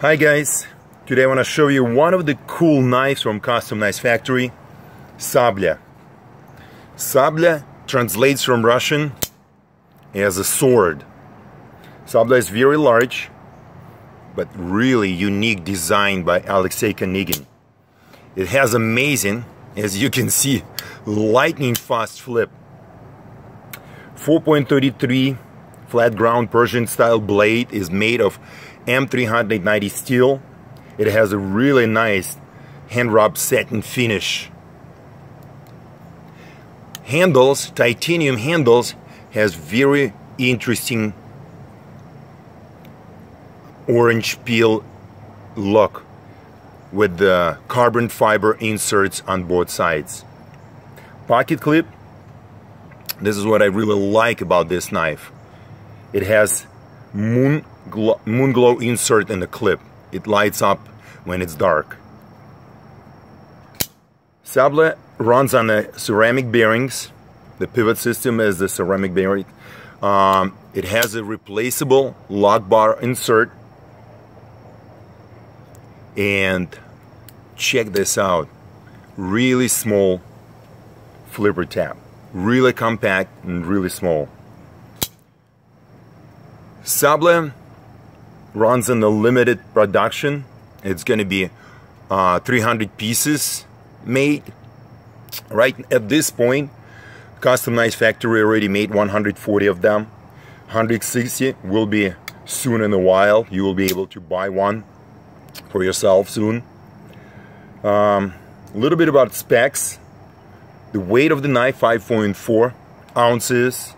Hi guys, today I want to show you one of the cool knives from Custom Knives Factory, Sablya. Sablya translates from Russian as a sword. Sablya is very large, but really unique design by Alexey Konygin. It has amazing, as you can see, lightning fast flip. 4.33 flat ground Persian style blade is made of M390 steel. It has a really nice hand rub satin finish. Handles, titanium handles, has very interesting orange peel look with the carbon fiber inserts on both sides. Pocket clip, this is what I really like about this knife. It has moon glow, moon glow insert in the clip. It lights up when it's dark. Sablya runs on the ceramic bearings. The pivot system is the ceramic bearing. Um, it has a replaceable lock bar insert. And check this out. Really small flipper tab. Really compact and really small. Sablya runs in the limited production. It's going to be uh, 300 pieces made. Right at this point, Custom Knives Factory already made 140 of them. 160 will be soon in a while. You will be able to buy one for yourself soon. Um, a little bit about specs. The weight of the knife 5.4 ounces.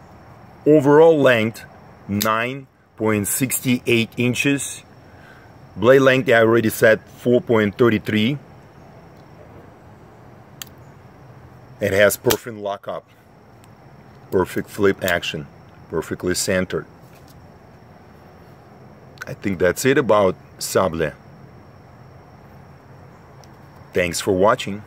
Overall length 9 0.68 inches. Blade length I already said 4.33. It has perfect lockup, perfect flip action, perfectly centered. I think that's it about Sablya. Thanks for watching.